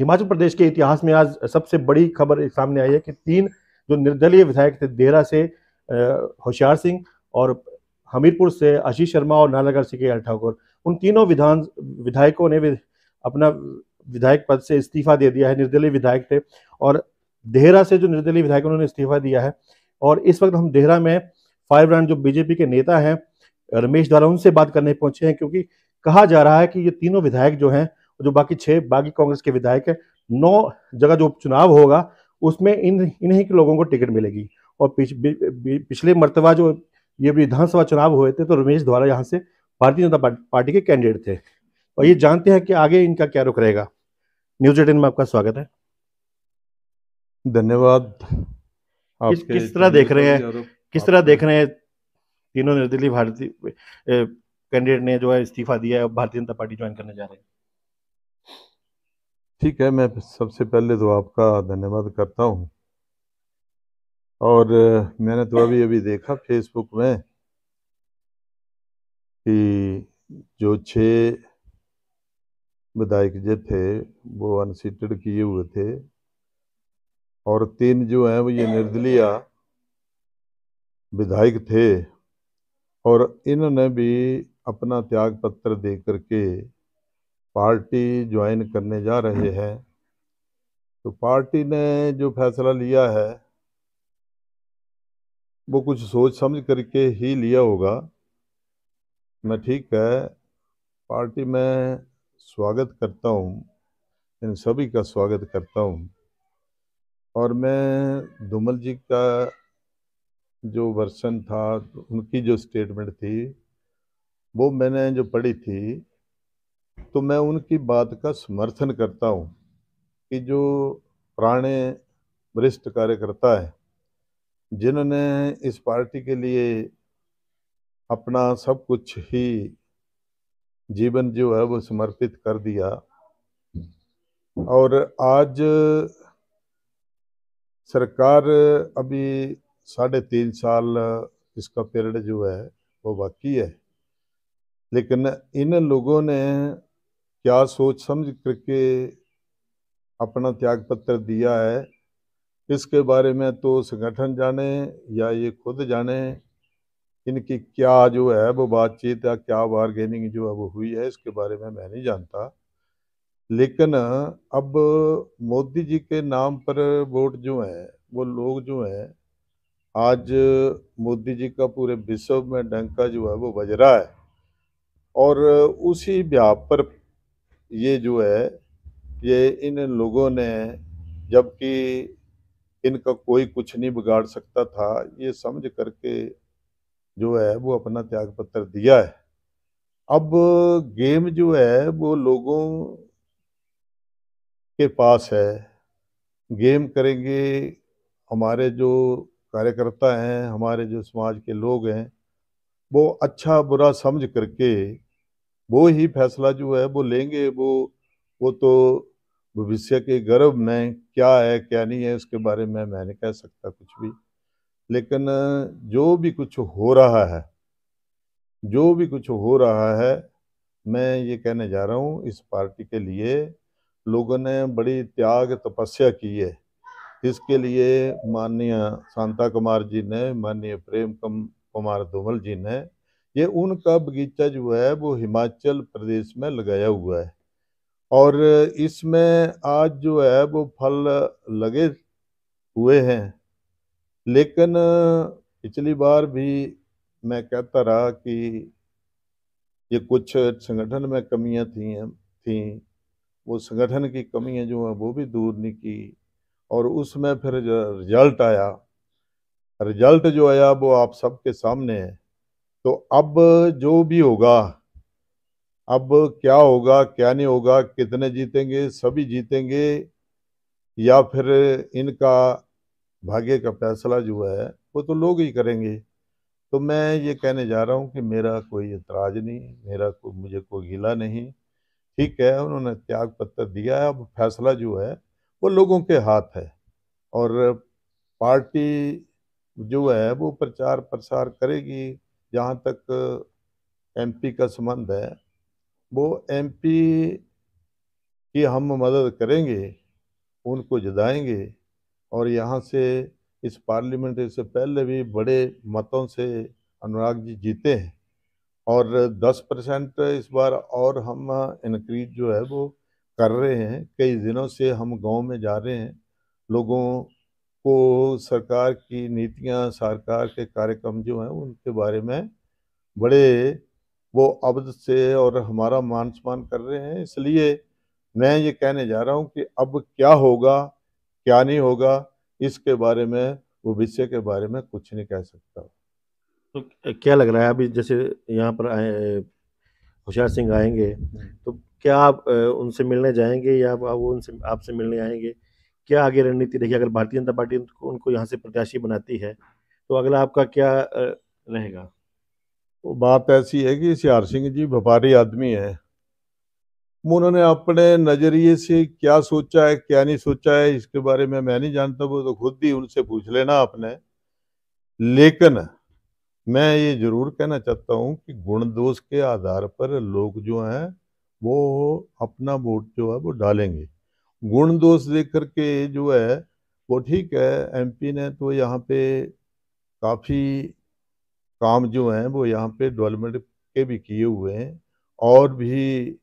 हिमाचल प्रदेश के इतिहास में आज सबसे बड़ी खबर सामने आई है कि तीन जो निर्दलीय विधायक थे, देहरा से होशियार सिंह और हमीरपुर से आशीष शर्मा और नालागढ़ से के एल ठाकुर। उन तीनों विधान, विधायकों ने अपना विधायक पद से इस्तीफा दे दिया है, निर्दलीय विधायक थे और देहरा से जो निर्दलीय विधायक उन्होंने इस्तीफा दिया है। और इस वक्त हम देहरा में फायर ब्रांड जो बीजेपी के नेता हैं, रमेश द्वारा उनसे बात करने पहुँचे हैं, क्योंकि कहा जा रहा है कि ये तीनों विधायक जो हैं जो बाकी छह बाकी कांग्रेस के विधायक हैं नौ जगह जो चुनाव होगा उसमें इन इन्हीं के लोगों को टिकट मिलेगी। और पिछ, पिछले मरतबा जो ये विधानसभा चुनाव हुए थे तो रमेश द्वारा यहाँ से भारतीय जनता पार्टी के कैंडिडेट थे। और ये जानते हैं कि आगे इनका क्या रुख रहेगा। न्यूज़ एटीन में आपका स्वागत है। धन्यवाद। किस, किस तरह देख रहे हैं किस तरह देख रहे हैं तीनों निर्दलीय भारतीय कैंडिडेट ने जो है इस्तीफा दिया है भारतीय जनता पार्टी ज्वाइन करने जा रहे हैं? ठीक है, मैं सबसे पहले तो आपका धन्यवाद करता हूँ। और, मैंने तो अभी अभी देखा फेसबुक में कि जो छः विधायक जो थे, वो अनसीटेड किए हुए थे और तीन जो हैं, वो ये निर्दलीय विधायक थे और इन्होंने भी अपना त्याग पत्र दे करके पार्टी ज्वाइन करने जा रहे हैं तो पार्टी ने जो फैसला लिया है वो कुछ सोच समझ करके ही लिया होगा। मैं ठीक है पार्टी में स्वागत करता हूँ इन सभी का स्वागत करता हूँ। और मैं धूमल जी का जो वर्सन था उनकी जो स्टेटमेंट थी वो मैंने जो पढ़ी थी तो मैं उनकी बात का समर्थन करता हूँ कि जो पुराने वरिष्ठ कार्यकर्ता है, जिन्होंने इस पार्टी के लिए अपना सब कुछ ही जीवन जो है वो समर्पित कर दिया। और आज सरकार अभी साढ़े तीन साल इसका पीरियड जो है वो बाकी है, लेकिन इन लोगों ने क्या सोच समझ करके अपना त्याग पत्र दिया है? इसके बारे में तो संगठन जाने या ये खुद जाने इनकी क्या जो है वो बातचीत या क्या बारगेनिंग जो है वो हुई है, इसके बारे में मैं नहीं जानता। लेकिन अब मोदी जी के नाम पर वोट जो है, वो लोग जो हैं, आज मोदी जी का पूरे विश्व में डंका जो है वो बज रहा है। और उसी ब्याह पर ये जो है, ये इन लोगों ने, जबकि इनका कोई कुछ नहीं बिगाड़ सकता था, ये समझ करके जो है, वो अपना त्याग पत्र दिया है। अब गेम जो है, वो लोगों के पास है। गेम करेंगे, हमारे जो कार्यकर्ता हैं, हमारे जो समाज के लोग हैं, वो अच्छा बुरा समझ करके वो ही फैसला जो है वो लेंगे, वो वो तो भविष्य के गर्भ में क्या है, क्या नहीं है उसके बारे में मैं नहीं कह सकता कुछ भी। लेकिन जो भी कुछ हो रहा है, जो भी कुछ हो रहा है, मैं ये कहने जा रहा हूँ, इस पार्टी के लिए लोगों ने बड़ी त्याग तपस्या की है। इसके लिए माननीय शांता कुमार जी ने, माननीय प्रेम कुमार धूमल जी ने ये उनका बगीचा जो है, वो हिमाचल प्रदेश में लगाया हुआ है। और इसमें आज जो है, वो फल लगे हुए हैं। लेकिन पिछली बार भी मैं कहता रहा कि ये कुछ संगठन में कमियाँ थी थी। वो संगठन की कमियाँ जो हैं, वो भी दूर नहीं की। और उसमें फिर रिज़ल्ट आया, रिज़ल्ट जो आया, वो आप सबके सामने है। तो अब जो भी होगा, अब क्या होगा, क्या नहीं होगा, कितने जीतेंगे, सभी जीतेंगे, या फिर इनका भाग्य का फैसला जो है, वो तो लोग ही करेंगे। तो मैं ये कहने जा रहा हूँ कि मेरा कोई इतराज नहीं, मेरा को, मुझे कोई गिला नहीं। ठीक है, उन्होंने त्याग पत्र दिया है, अब फैसला जो है, वो लोगों के हाथ है। और पार्टी जो है, वो प्रचार प्रसार करेगी जहाँ तक एमपी का संबंध है, वो एमपी की हम मदद करेंगे, उनको जताएँगे और यहाँ से इस पार्लियामेंट से पहले भी बड़े मतों से अनुराग जी जीते हैं और 10 परसेंट इस बार और हम इनक्रीज जो है वो कर रहे हैं। कई दिनों से हम गाँव में जा रहे हैं, लोगों को सरकार की नीतियाँ सरकार के कार्यक्रम जो हैं उनके बारे में बड़े वो अवध से और हमारा मान सम्मान कर रहे हैं। इसलिए मैं ये कहने जा रहा हूँ कि अब क्या होगा क्या नहीं होगा इसके बारे में वो भविष्य के बारे में कुछ नहीं कह सकता। तो क्या लग रहा है अभी जैसे यहाँ पर आए होशियार सिंह आएँगे तो क्या आप उनसे मिलने जाएँगे या वो उनसे आपसे मिलने आएँगे? क्या आगे रणनीति देखिए अगर भारतीय जनता पार्टी उनको, उनको यहाँ से प्रत्याशी बनाती है तो अगला आपका क्या रहेगा? वो बात ऐसी है कि होशियार सिंह जी व्यापारी आदमी है। उन्होंने अपने नज़रिए से क्या सोचा है क्या नहीं सोचा है इसके बारे में मैं नहीं जानता वो तो खुद ही उनसे पूछ लेना आपने। लेकिन मैं ये ज़रूर कहना चाहता हूँ कि गुण दोष के आधार पर लोग जो हैं वो अपना वोट जो है वो डालेंगे। गुण दोष देख करके जो है, वो ठीक है एमपी ने तो यहाँ पे काफ़ी काम जो हैं, वो यहाँ पे डेवलपमेंट के भी किए हुए हैं। और भी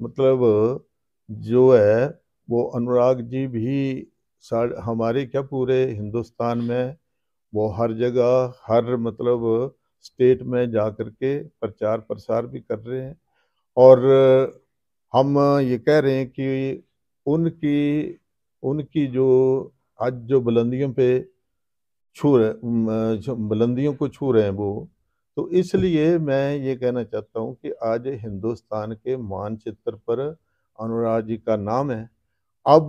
मतलब जो है, वो अनुराग जी भी हमारे क्या पूरे हिंदुस्तान में, वो हर जगह, हर मतलब स्टेट में जा कर के प्रचार प्रसार भी कर रहे हैं। और हम ये कह रहे हैं कि उनकी उनकी जो आज जो बुलंदियों पे छू रहे बुलंदियों को छू रहे हैं वो तो इसलिए मैं ये कहना चाहता हूँ कि आज हिंदुस्तान के मानचित्र पर अनुराग जी का नाम है। अब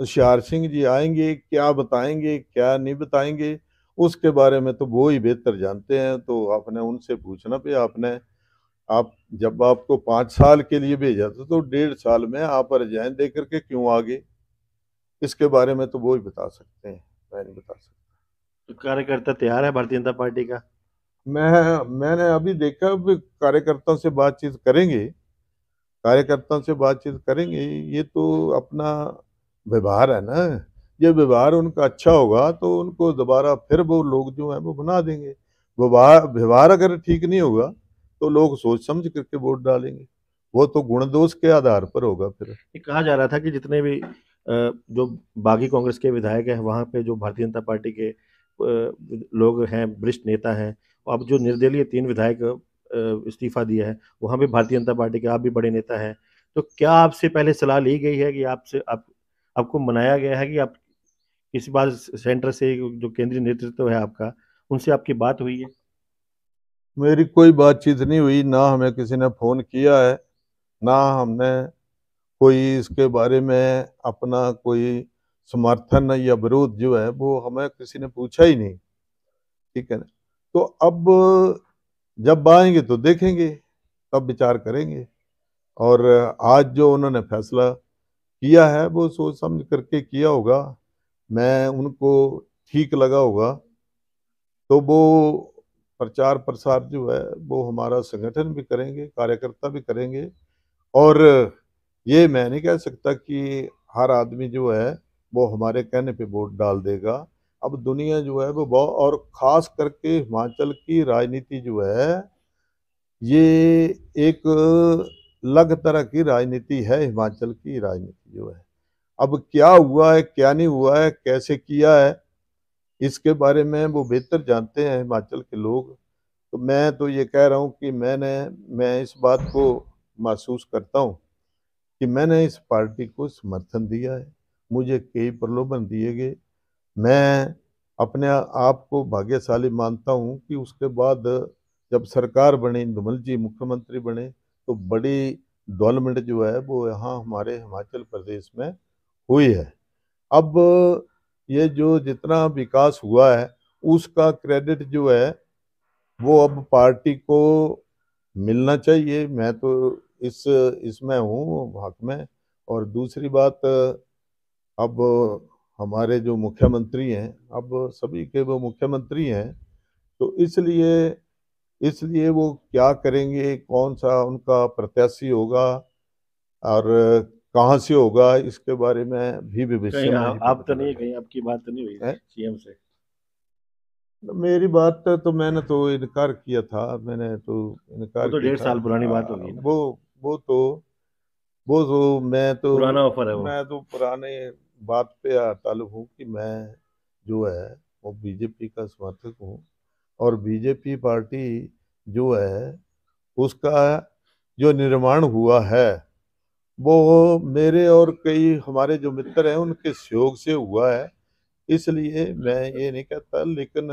होशियार सिंह जी आएँगे, क्या बताएँगे, क्या नहीं बताएँगे, उसके बारे में तो वो ही बेहतर जानते हैं तो आपने उनसे पूछना पे आपने। आप जब आपको पाँच साल के लिए भेजा था तो डेढ़ साल में आप रजाइन दे करके क्यों आगे इसके बारे में तो वो ही बता सकते हैं मैं नहीं बता सकता। तो कार्यकर्ता तैयार है भारतीय जनता पार्टी का? मैं मैंने अभी देखा कार्यकर्ताओं से बातचीत करेंगे। कार्यकर्ताओं से बातचीत करेंगे ये तो अपना व्यवहार है ना। ये व्यवहार उनका अच्छा होगा तो उनको दोबारा फिर वो लोग जो है वो बना देंगे। व्यवहार व्यवहार अगर ठीक नहीं होगा तो लोग सोच समझ करके वोट डालेंगे। वो तो गुण दोष के आधार पर होगा फिर। कहा जा रहा था कि जितने भी जो बागी कांग्रेस के विधायक हैं, वहाँ पे जो भारतीय जनता पार्टी के लोग हैं, वरिष्ठ नेता हैं, अब जो निर्दलीय तीन विधायक इस्तीफा दिया है, वहाँ भी भारतीय जनता पार्टी के आप भी बड़े नेता हैं। तो क्या आपसे पहले सलाह ली गई है कि आपसे, आप, आपको मनाया गया है कि आप किसी बार सेंटर से जो केंद्रीय नेतृत्व है आपका, उनसे आपकी बात हुई है? मेरी कोई बातचीत नहीं हुई, ना हमें किसी ने फ़ोन किया है, ना हमने कोई इसके बारे में अपना कोई समर्थन या विरोध जो है, वो हमें किसी ने पूछा ही नहीं। ठीक है ना? तो अब जब आएँगे तो देखेंगे, तब विचार करेंगे। और आज जो उन्होंने फैसला किया है, वो सोच समझ करके किया होगा। मैं उनको ठीक लगा होगा। तो वो प्रचार प्रसार जो है, वो हमारा संगठन भी करेंगे, कार्यकर्ता भी करेंगे। और ये मैं नहीं कह सकता कि हर आदमी जो है, वो हमारे कहने पे वोट डाल देगा। अब दुनिया जो है, वो बहुत और ख़ास करके हिमाचल की राजनीति जो है, ये एक अलग तरह की राजनीति है, हिमाचल की राजनीति जो है। अब क्या हुआ है, क्या नहीं हुआ है, कैसे किया है इसके बारे में वो बेहतर जानते हैं हिमाचल के लोग। तो मैं तो ये कह रहा हूँ कि मैंने, मैं इस बात को महसूस करता हूँ कि मैंने इस पार्टी को समर्थन दिया है। मुझे कई प्रलोभन दिए गए। मैं अपने आप को भाग्यशाली मानता हूँ कि उसके बाद जब सरकार बनी धुमल जी मुख्यमंत्री बने तो बड़ी डेवलपमेंट जो है वो यहाँ हमारे हिमाचल प्रदेश में हुई है। अब ये जो जितना विकास हुआ है, उसका क्रेडिट जो है, वो अब पार्टी को मिलना चाहिए। मैं तो इस, इसमें हूँ हक में। और दूसरी बात, अब हमारे जो मुख्यमंत्री हैं, अब सभी के वो मुख्यमंत्री हैं तो इसलिए इसलिए वो क्या करेंगे, कौन सा उनका प्रत्याशी होगा? और कहाँ से होगा इसके बारे में भी भविष्य में आप, आप तो नहीं। कहीं आपकी बात तो नहीं हुई सीएम से। मेरी बात तो मैंने तो इनकार किया था मैंने तो इनकार तो डेढ़ साल पुरानी बात होगी वो वो तो वो तो मैं तो पुराना ऑफ़र है वो। मैं तो पुराने बात पे ताल्लुक हूँ कि मैं जो है वो बीजेपी का समर्थक हूँ और बीजेपी पार्टी जो है उसका जो निर्माण हुआ है वो मेरे और कई हमारे जो मित्र हैं उनके सहयोग से हुआ है। इसलिए मैं ये नहीं कहता लेकिन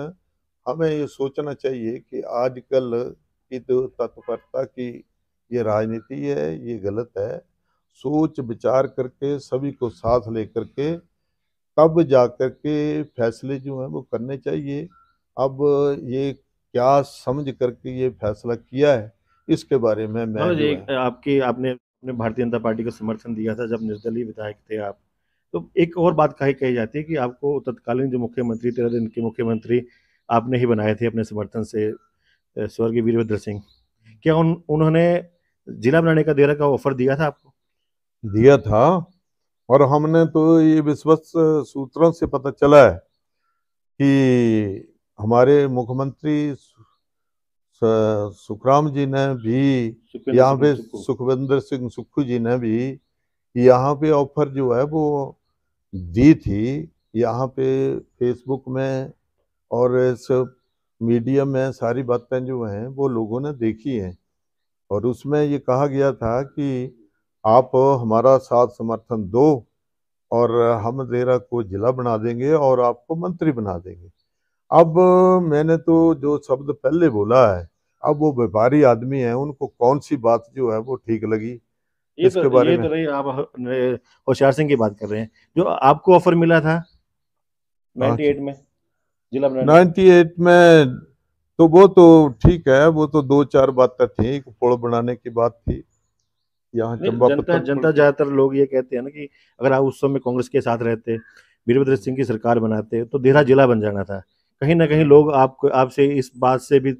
हमें ये सोचना चाहिए कि आजकल की तो तत्परता की ये राजनीति है ये गलत है। सोच विचार करके सभी को साथ लेकर के तब जा कर के फैसले जो हैं वो करने चाहिए। अब ये क्या समझ करके ये फैसला किया है इसके बारे में मैं आपकी आपने अपने भारतीय जनता पार्टी को समर्थन दिया था जब निर्दलीय विधायक थे आप। तो एक और बात कही कही जाती है कि आपको तत्कालीन जो मुख्यमंत्री तेरह दिन के मुख्यमंत्री, आपने ही बनाए थे अपने समर्थन से स्वर्गीय वीरभद्र सिंह। क्या उन, उन्होंने जिला बनाने का देरा का ऑफ़र दिया था आपको? दिया था, और हमने तो ये विश्वस्त सूत्रों से पता चला है कि हमारे मुख्यमंत्री सुखराम जी ने भी यहाँ पे सुखविंदर सिंह सुक्खू जी ने भी यहाँ पे ऑफ़र जो है वो दी थी यहाँ पे फेसबुक में और इस मीडिया में सारी बातें जो हैं वो लोगों ने देखी हैं। और उसमें ये कहा गया था कि आप हमारा साथ समर्थन दो और हम देरा को जिला बना देंगे और आपको मंत्री बना देंगे। अब मैंने तो जो शब्द पहले बोला है अब वो व्यापारी आदमी है उनको कौन सी बात जो है वो ठीक लगी? ये इसके तो बारे ये में- तो नहीं आप होशियार सिंह की बात कर रहे हैं। जो आपको ऑफ़र मिला था 98 में जिला 98 में? तो वो तो ठीक है वो तो दो चार बातें थी पुल बनाने की बात थी। यहाँ जनता जनता ज़्यादातर लोग ये कहते हैं ना कि अगर आप उस समय कांग्रेस के साथ रहते वीरभद्र सिंह की सरकार बनाते तो देहरा जिला बन जाना था। कहीं ना कहीं लोग आपको आपसे इस बात से भी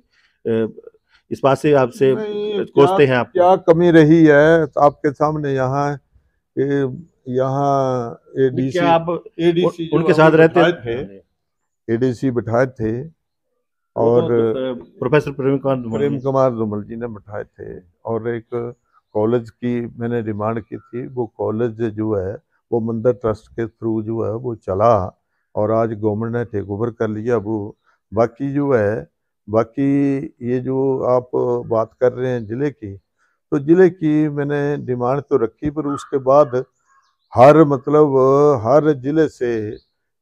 इस बात से आपसे कोसते हैं आपको क्या कमी रही है? आपके सामने यहाँ यहाँ एडीसी क्या आप एडीसी उन- उनके साथ रहते थे? एडीसी बिठाए थे और तो, अ, प्रोफेसर प्रेम कुमार प्रेम जी। कुमार धूमल जी ने बिठाए थे और एक कॉलेज की मैंने डिमांड की थी। वो कॉलेज जो है वो मंदिर ट्रस्ट के थ्रू जो है वो चला और आज गवर्नमेंट ने टेक ओवर कर लिया। वो बाकी जो है बाकी ये जो आप बात कर रहे हैं ज़िले की तो ज़िले की मैंने डिमांड तो रखी पर उसके बाद हर मतलब हर ज़िले से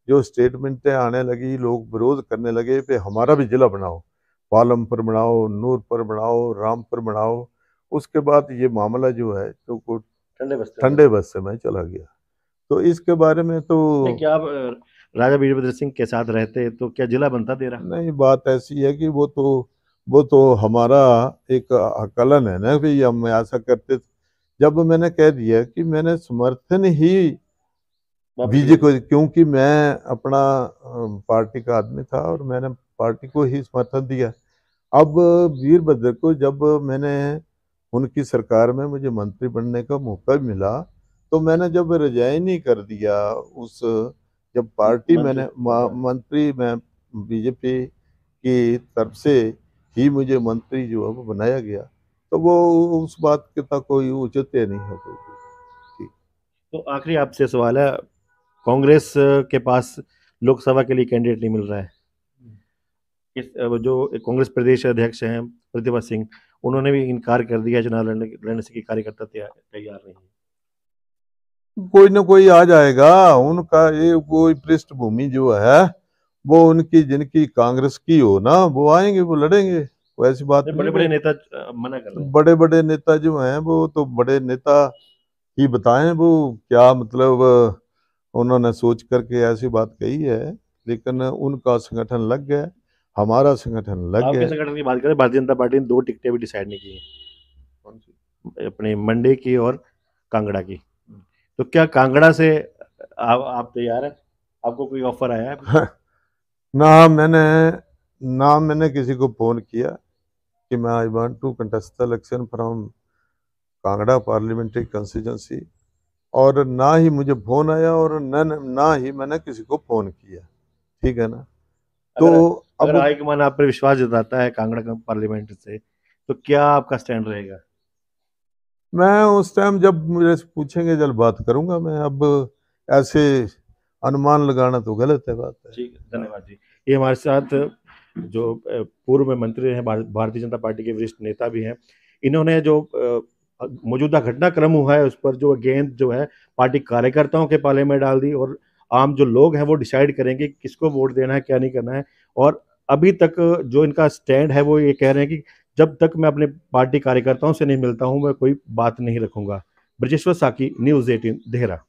जो स्टेटमेंटें आने लगी लोग विरोध करने लगे पे हमारा भी ज़िला बनाओ पालम पर बनाओ नूरपुर बनाओ रामपुर बनाओ। उसके बाद ये मामला जो है तो ठंडे बस्ते ठंडे बस से मैं चला गया। तो इसके बारे में तो क्या राजा वीरभद्र सिंह के साथ रहते तो क्या जिला बनता तेरा? नहीं बात ऐसी है कि वो तो वो तो हमारा एक आकलन है ना भाई हम ऐसा करते जब मैंने कह दिया कि मैंने समर्थन ही बीजे को क्योंकि मैं अपना पार्टी का आदमी था और मैंने पार्टी को ही समर्थन दिया। अब वीरभद्र को जब मैंने उनकी सरकार में मुझे मंत्री बनने का मौका मिला तो मैंने जब रिजाइन ही कर दिया उस जब पार्टी मैंने मंत्री मैं बीजेपी की तरफ़ से ही मुझे मंत्री जो है वो बनाया गया तो वो उस बात के तक कोई उचित नहीं है कोई। तो आखिरी आपसे सवाल है कांग्रेस के पास लोकसभा के लिए कैंडिडेट नहीं मिल रहा है। इस जो कांग्रेस प्रदेश अध्यक्ष हैं प्रतिभा सिंह उन्होंने भी इनकार कर दिया चुनाव लड़ने लड़ने से कार्यकर्ता तैयार नहीं कोई ना कोई आ जाएगा। उनका ये कोई पृष्ठभूमि जो है वो उनकी जिनकी कांग्रेस की हो ना वो आएँगे वो लड़ेंगे। कोई ऐसी बात बड़े नहीं बड़े। नेता मना कर रहे हैं। बड़े बड़े नेता जो हैं वो तो बड़े नेता ही बताएँ वो क्या मतलब उन्होंने सोच करके ऐसी बात कही है। लेकिन उनका संगठन लग गया हमारा संगठन लग गया। संगठन की बात करें भारतीय जनता पार्टी ने दो टिकटें भी डिसाइड नहीं की हैं। अपने मंडे की और कांगड़ा की। तो क्या कांगड़ा से आप आप तैयार हैं? आपको कोई ऑफ़र आया है? ना मैंने ना मैंने किसी को फ़ोन किया कि मैं I want to contest the election from Kangra parliamentary constituency और ना ही मुझे फ़ोन आया और न ना ही मैंने किसी को फ़ोन किया। ठीक है ना? तो अगर, अगर हाईकमान आप पर विश्वास जताता है कांगड़ा पार्लियामेंट से तो क्या आपका स्टैंड रहेगा? मैं उस टाइम जब मुझे पूछेंगे जब बात करूँगा मैं। अब ऐसे अनुमान लगाना तो गलत है बात है। ठीक धन्यवाद जी। ये हमारे साथ जो पूर्व में मंत्री हैं भारतीय जनता पार्टी के वरिष्ठ नेता भी हैं। इन्होंने जो मौजूदा घटनाक्रम हुआ है, उस पर जो गेंद जो है, पार्टी कार्यकर्ताओं के पाले में डाल दी और आम जो लोग हैं, वो डिसाइड करेंगे किसको वोट देना है, क्या नहीं करना है। और अभी तक जो इनका स्टैंड है, वो ये कह रहे हैं कि जब तक मैं अपने पार्टी कार्यकर्ताओं से नहीं मिलता हूँ, मैं कोई बात नहीं रखूँगा। ब्रजेश्वर साकी न्यूज़ एटीन देहरा।